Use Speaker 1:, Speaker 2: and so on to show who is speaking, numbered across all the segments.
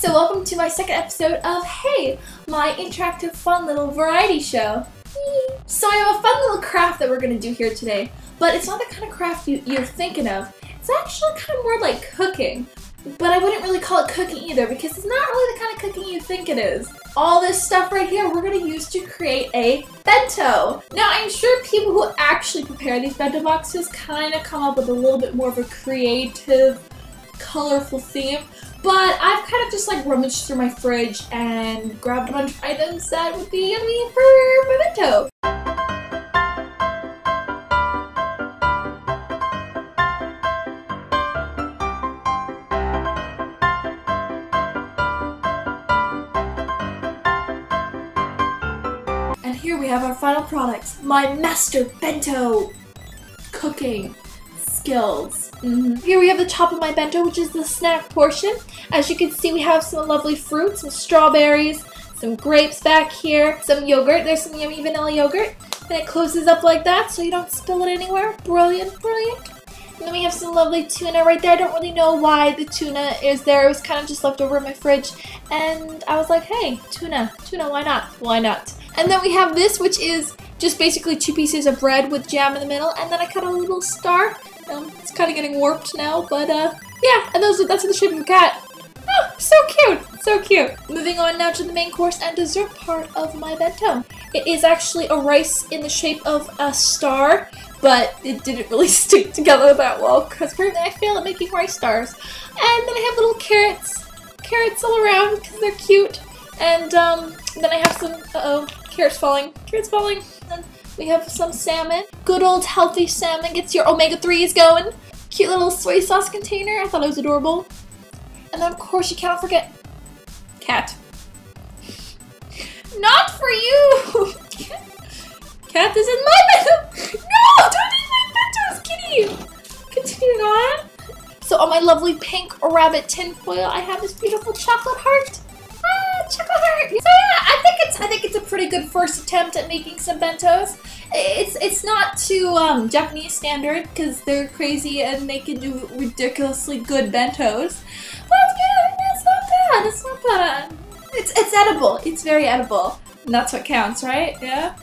Speaker 1: so welcome to my second episode of Hey, my interactive fun little variety show. So I have a fun little craft that we're going to do here today, but it's not the kind of craft you, you're thinking of. It's actually kind of more like cooking, but I wouldn't really call it cooking either because it's not really the kind of cooking you think it is. All this stuff right here we're going to use to create a bento. Now I'm sure people who actually prepare these bento boxes kind of come up with a little bit more of a creative, colorful theme, but I've kind of just like rummaged through my fridge and grabbed a bunch of items that would be yummy for my bento. And here we have our final product, my master bento cooking skills. Mm -hmm. Here we have the top of my bento, which is the snack portion. As you can see, we have some lovely fruits, some strawberries, some grapes back here, some yogurt. There's some yummy vanilla yogurt. And it closes up like that so you don't spill it anywhere. Brilliant, brilliant. And then we have some lovely tuna right there. I don't really know why the tuna is there. It was kind of just left over in my fridge. And I was like, hey, tuna, tuna, why not? Why not? And then we have this, which is just basically two pieces of bread with jam in the middle. And then I cut a little star um, it's kind of getting warped now, but uh, yeah, and those that's the shape of a cat. Oh, so cute, so cute. Moving on now to the main course and dessert part of my bento. It is actually a rice in the shape of a star, but it didn't really stick together that well because apparently I fail at making rice stars. And then I have little carrots, carrots all around because they're cute. And um, then I have some, uh oh, carrots falling, carrots falling. And we have some salmon. Good old healthy salmon gets your omega-3s going. Cute little soy sauce container. I thought it was adorable. And then of course you cannot forget cat. Not for you! cat is in my bento! No! Don't eat my bentos, kitty! Continuing on. So on my lovely pink rabbit tinfoil, I have this beautiful chocolate heart. So yeah, I think it's I think it's a pretty good first attempt at making some bentos. It's it's not to um, Japanese standard because they're crazy and they can do ridiculously good bentos. But yeah, it's not bad. It's not bad. It's it's edible. It's very edible. And that's what counts, right? Yeah.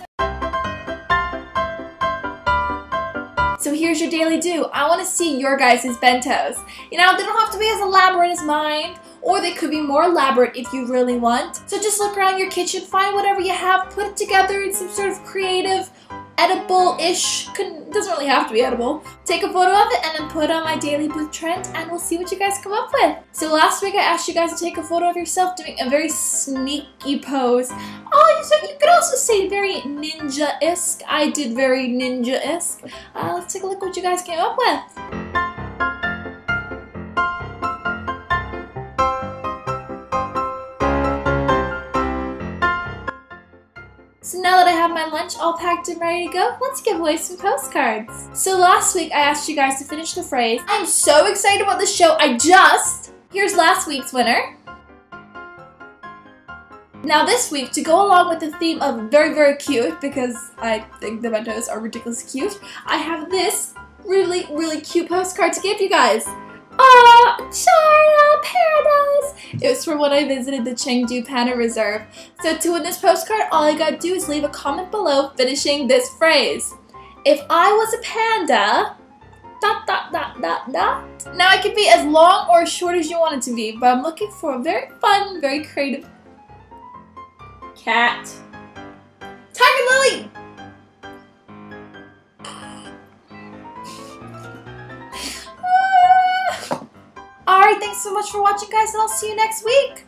Speaker 1: So here's your daily do. I want to see your guys' bentos. You know, they don't have to be as elaborate as mine, or they could be more elaborate if you really want. So just look around your kitchen, find whatever you have, put it together in some sort of creative edible-ish, doesn't really have to be edible. Take a photo of it and then put it on my daily booth trend and we'll see what you guys come up with. So last week I asked you guys to take a photo of yourself doing a very sneaky pose. Oh, you could also say very ninja-esque. I did very ninja-esque. Uh, let's take a look what you guys came up with. So now that I have my lunch all packed and ready to go, let's give away some postcards. So last week I asked you guys to finish the phrase, I'm so excited about the show, I just... Here's last week's winner. Now this week, to go along with the theme of very, very cute, because I think the bentos are ridiculously cute, I have this really, really cute postcard to give you guys. Ah! It was from when I visited the Chengdu Panda Reserve. So to win this postcard, all you gotta do is leave a comment below finishing this phrase. If I was a panda, dot dot dot dot dot. Now it can be as long or as short as you want it to be, but I'm looking for a very fun, very creative cat. Tiger Lily! Alright, thanks so much for watching, guys, and I'll see you next week.